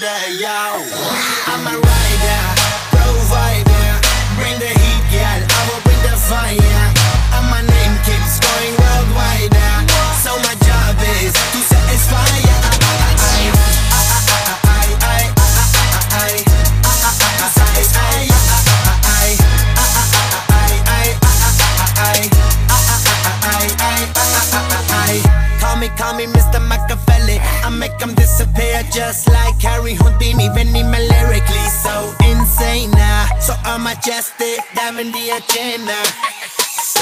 yo I'm a Call me, call me Mr. Machiavelli. I make them disappear just like Harry Houdini. Vinny me lyrically so insane. Now. So I'm majestic, diving the agenda.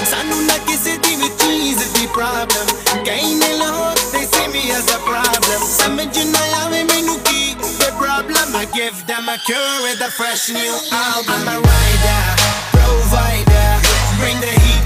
ਸਾਨੂੰ ਨਾ ਕਿਸੇ ਦੀ ਵੀ ਚੀਜ਼ ਦੀ problem ਕਈ ਨੇ ਲੋਕ they see me as a problem ਸਮਝ ਨਾ ਆਵੇ ਮੈਨੂੰ ਕੀ the problem I give them a cure with a fresh new album I'm a rider, provider bring the heat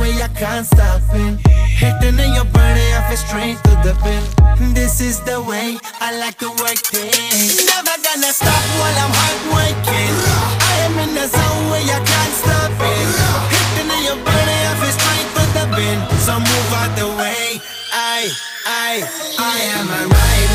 way I can't stop it. Hitting in your body, I feel straight to the pin. This is the way I like to work it. Never gonna stop while I'm hard working. I am in the zone where I can't stop it. Hitting in your body, I feel straight to the pin. So move out the way. I, I, I am a rider.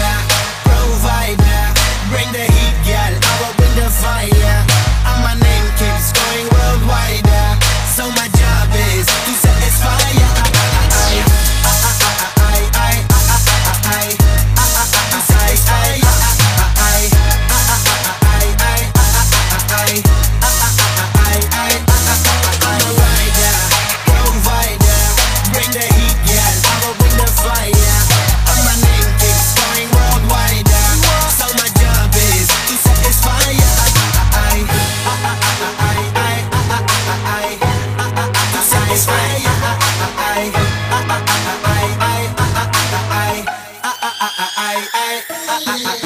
ah, ah, ah.